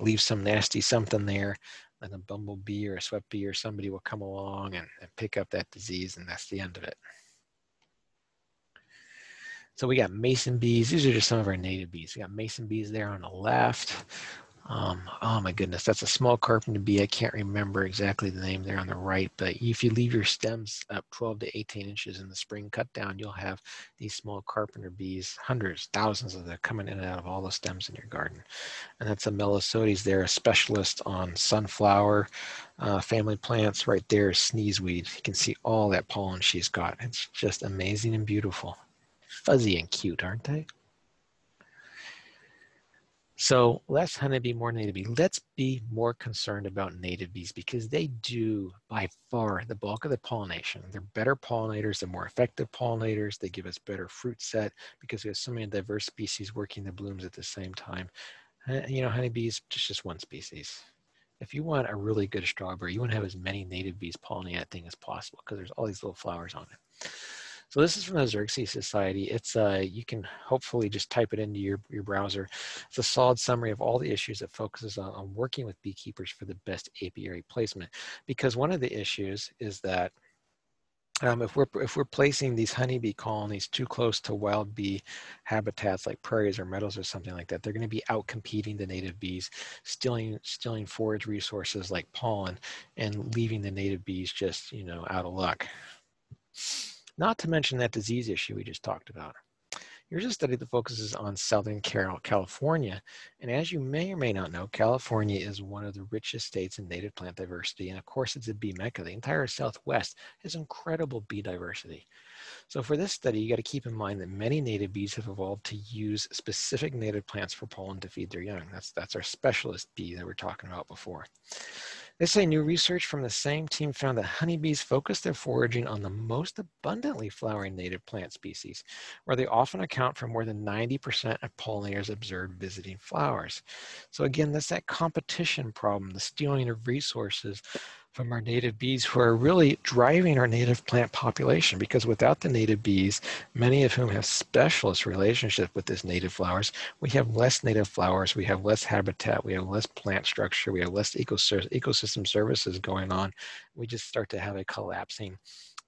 [SPEAKER 1] leave some nasty something there, and a bumblebee or a sweat bee or somebody will come along and, and pick up that disease, and that's the end of it. So we got mason bees. These are just some of our native bees. We got mason bees there on the left. Um, oh my goodness, that's a small carpenter bee. I can't remember exactly the name there on the right, but if you leave your stems up 12 to 18 inches in the spring cut down, you'll have these small carpenter bees, hundreds, thousands of them coming in and out of all the stems in your garden. And that's a Melissodes there, a specialist on sunflower uh, family plants. Right there sneezeweed. You can see all that pollen she's got. It's just amazing and beautiful. Fuzzy and cute, aren't they? So less honeybee, more native bee. Let's be more concerned about native bees because they do by far the bulk of the pollination. They're better pollinators, they're more effective pollinators, they give us better fruit set because we have so many diverse species working the blooms at the same time. You know, honeybees, just, just one species. If you want a really good strawberry, you want to have as many native bees pollinating that thing as possible because there's all these little flowers on it. So this is from the Xerces Society. It's uh, you can hopefully just type it into your, your browser. It's a solid summary of all the issues that focuses on, on working with beekeepers for the best apiary placement. Because one of the issues is that um, if we're if we're placing these honeybee colonies too close to wild bee habitats like prairies or meadows or something like that, they're going to be out competing the native bees, stealing stealing forage resources like pollen, and leaving the native bees just you know out of luck. Not to mention that disease issue we just talked about. Here's a study that focuses on Southern California. And as you may or may not know, California is one of the richest states in native plant diversity. And of course, it's a bee mecca. The entire Southwest has incredible bee diversity. So for this study, you got to keep in mind that many native bees have evolved to use specific native plants for pollen to feed their young. That's, that's our specialist bee that we're talking about before. They say new research from the same team found that honeybees focus their foraging on the most abundantly flowering native plant species, where they often account for more than 90% of pollinators observed visiting flowers. So again, that's that competition problem, the stealing of resources from our native bees who are really driving our native plant population because without the native bees, many of whom have specialist relationship with this native flowers, we have less native flowers, we have less habitat, we have less plant structure, we have less ecosystem services going on. We just start to have a collapsing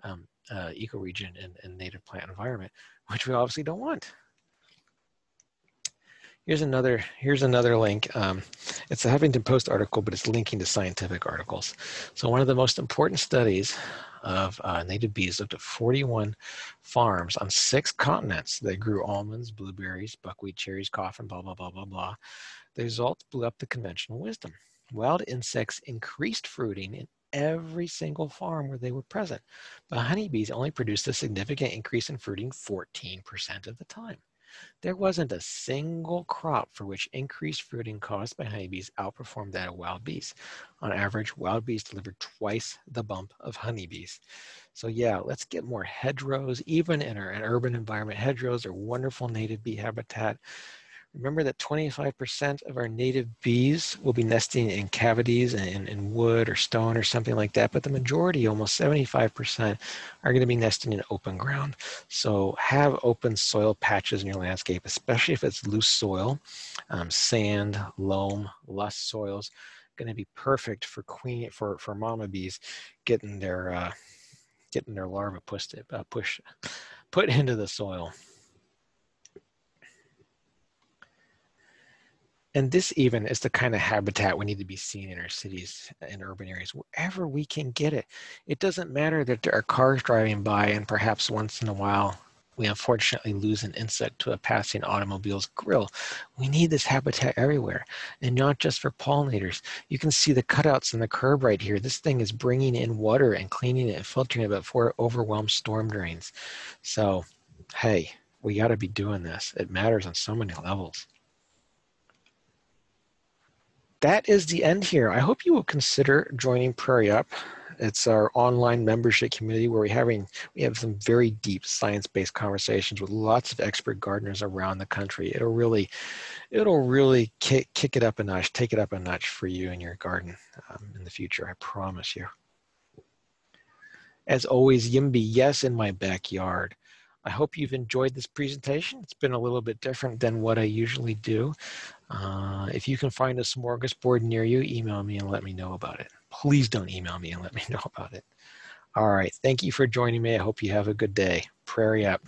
[SPEAKER 1] um, uh, ecoregion and, and native plant environment, which we obviously don't want. Here's another, here's another link. Um, it's a Huffington Post article, but it's linking to scientific articles. So one of the most important studies of uh, native bees looked at 41 farms on six continents that grew almonds, blueberries, buckwheat, cherries, coffee, blah, blah, blah, blah, blah. The results blew up the conventional wisdom. Wild insects increased fruiting in every single farm where they were present, but honeybees only produced a significant increase in fruiting 14% of the time. There wasn't a single crop for which increased fruiting caused by honeybees outperformed that of wild bees. On average, wild bees delivered twice the bump of honeybees. So yeah, let's get more hedgerows, even in our, an urban environment. Hedgerows are wonderful native bee habitat. Remember that 25% of our native bees will be nesting in cavities in, in wood or stone or something like that, but the majority, almost 75%, are going to be nesting in open ground. So have open soil patches in your landscape, especially if it's loose soil, um, sand, loam, loess soils, going to be perfect for queen for for mama bees getting their uh, getting their larvae pushed uh, push put into the soil. And this even is the kind of habitat we need to be seeing in our cities and urban areas wherever we can get it it doesn't matter that there are cars driving by and perhaps once in a while we unfortunately lose an insect to a passing automobile's grill. We need this habitat everywhere, and not just for pollinators. You can see the cutouts in the curb right here. This thing is bringing in water and cleaning it and filtering it before it overwhelms storm drains. So, hey, we got to be doing this. It matters on so many levels that is the end here. I hope you will consider joining Prairie Up. It's our online membership community where we're having we have some very deep science-based conversations with lots of expert gardeners around the country. It'll really, it'll really kick, kick it up a notch, take it up a notch for you and your garden um, in the future. I promise you. As always, Yimby, yes, in my backyard. I hope you've enjoyed this presentation. It's been a little bit different than what I usually do. Uh, if you can find a smorgasbord near you, email me and let me know about it. Please don't email me and let me know about it. All right. Thank you for joining me. I hope you have a good day. Prairie up.